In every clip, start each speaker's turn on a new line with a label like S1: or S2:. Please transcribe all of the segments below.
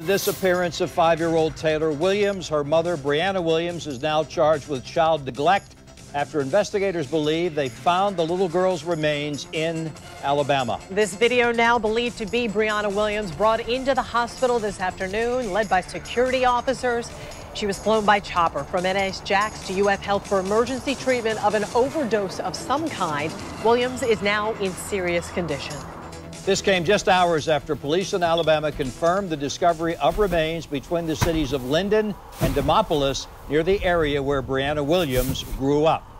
S1: The disappearance of five-year-old Taylor Williams. Her mother, Brianna Williams, is now charged with child neglect after investigators believe they found the little girl's remains in Alabama.
S2: This video now believed to be Brianna Williams brought into the hospital this afternoon, led by security officers. She was flown by chopper from NAS Jax to UF Health for emergency treatment of an overdose of some kind. Williams is now in serious condition.
S1: This came just hours after police in Alabama confirmed the discovery of remains between the cities of Linden and Demopolis near the area where Brianna Williams grew up.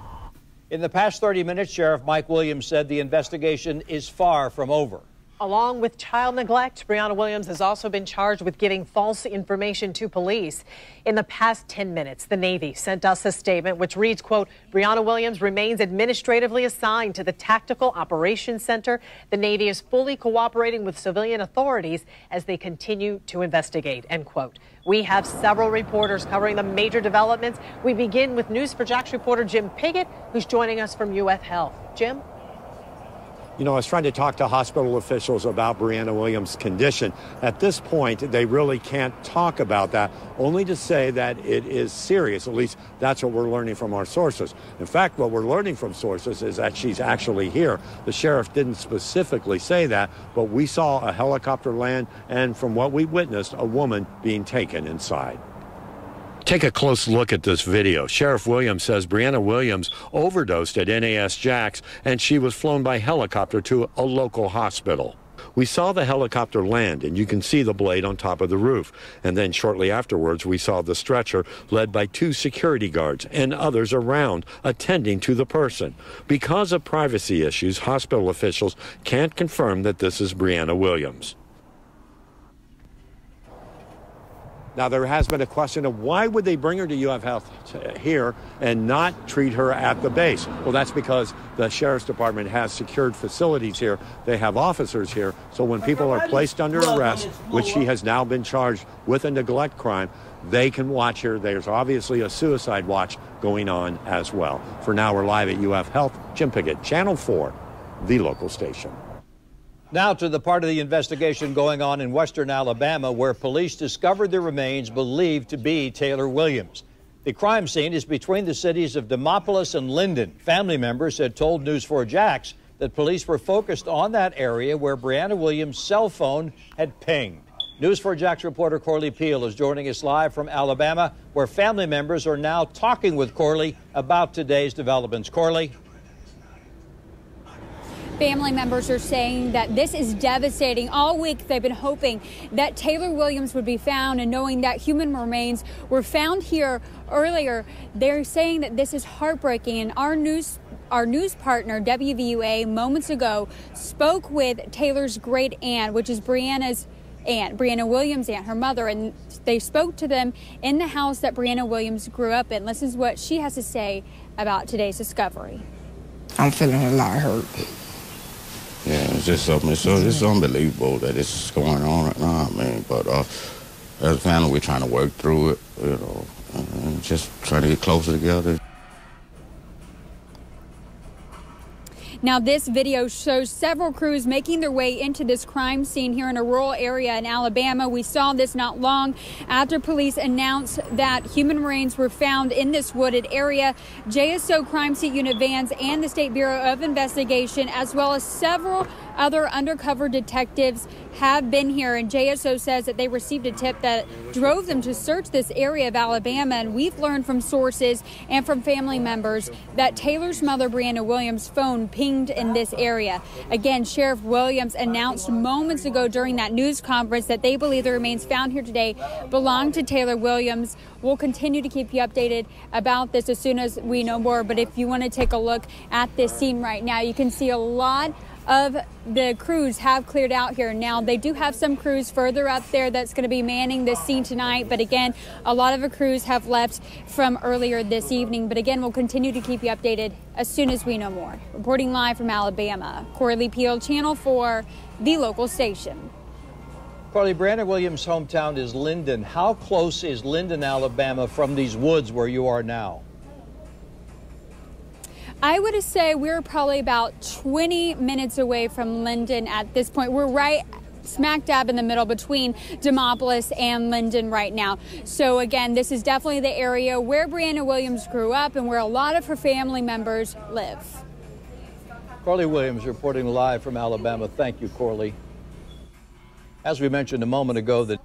S1: In the past 30 minutes, Sheriff Mike Williams said the investigation is far from over.
S2: Along with child neglect, Brianna Williams has also been charged with giving false information to police. In the past 10 minutes, the Navy sent us a statement which reads, quote, Brianna Williams remains administratively assigned to the Tactical Operations Center. The Navy is fully cooperating with civilian authorities as they continue to investigate, end quote. We have several reporters covering the major developments. We begin with News4JAX reporter Jim Piggott, who's joining us from UF Health. Jim?
S3: You know, I was trying to talk to hospital officials about Brianna Williams' condition. At this point, they really can't talk about that, only to say that it is serious. At least that's what we're learning from our sources. In fact, what we're learning from sources is that she's actually here. The sheriff didn't specifically say that, but we saw a helicopter land and, from what we witnessed, a woman being taken inside. Take a close look at this video. Sheriff Williams says Brianna Williams overdosed at NAS Jax and she was flown by helicopter to a local hospital. We saw the helicopter land, and you can see the blade on top of the roof. And then shortly afterwards, we saw the stretcher led by two security guards and others around attending to the person. Because of privacy issues, hospital officials can't confirm that this is Brianna Williams. Now, there has been a question of why would they bring her to UF Health uh, here and not treat her at the base? Well, that's because the Sheriff's Department has secured facilities here. They have officers here. So when people are placed under arrest, which she has now been charged with a neglect crime, they can watch her. There's obviously a suicide watch going on as well. For now, we're live at UF Health. Jim Piggott, Channel 4, the local station.
S1: Now to the part of the investigation going on in western Alabama where police discovered the remains believed to be Taylor Williams. The crime scene is between the cities of Demopolis and Linden. Family members had told News4JAX that police were focused on that area where Brianna Williams' cell phone had pinged. News4JAX reporter Corley Peel is joining us live from Alabama, where family members are now talking with Corley about today's developments. Corley?
S4: Family members are saying that this is devastating. All week they've been hoping that Taylor Williams would be found and knowing that human remains were found here earlier. They're saying that this is heartbreaking and our news our news partner WVUA moments ago spoke with Taylor's great aunt, which is Brianna's aunt, Brianna Williams' aunt, her mother, and they spoke to them in the house that Brianna Williams grew up in. Listen to what she has to say about today's discovery.
S5: I'm feeling a lot hurt.
S6: It's just something. So it's unbelievable that it's going on right now, man. But uh, as a family, we're trying to work through it, you know, and just trying to get closer together.
S4: Now, this video shows several crews making their way into this crime scene here in a rural area in Alabama. We saw this not long after police announced that human remains were found in this wooded area. JSO crime scene unit vans and the State Bureau of Investigation, as well as several other undercover detectives have been here, and JSO says that they received a tip that drove them to search this area of Alabama. And we've learned from sources and from family members that Taylor's mother, Brianna Williams' phone pinged in this area. Again, Sheriff Williams announced moments ago during that news conference that they believe the remains found here today belong to Taylor Williams. We'll continue to keep you updated about this as soon as we know more. But if you want to take a look at this scene right now, you can see a lot of the crews have cleared out here. Now, they do have some crews further up there that's going to be manning this scene tonight. But again, a lot of the crews have left from earlier this evening. But again, we'll continue to keep you updated as soon as we know more. Reporting live from Alabama, Corley Peel, Channel 4, the local station.
S1: Corley, Brianna Williams' hometown is Linden. How close is Linden, Alabama from these woods where you are now?
S4: I would say we're probably about 20 minutes away from Linden at this point. We're right smack dab in the middle between Demopolis and Linden right now. So again, this is definitely the area where Brianna Williams grew up and where a lot of her family members live.
S1: Corley Williams reporting live from Alabama. Thank you, Corley. As we mentioned a moment ago, that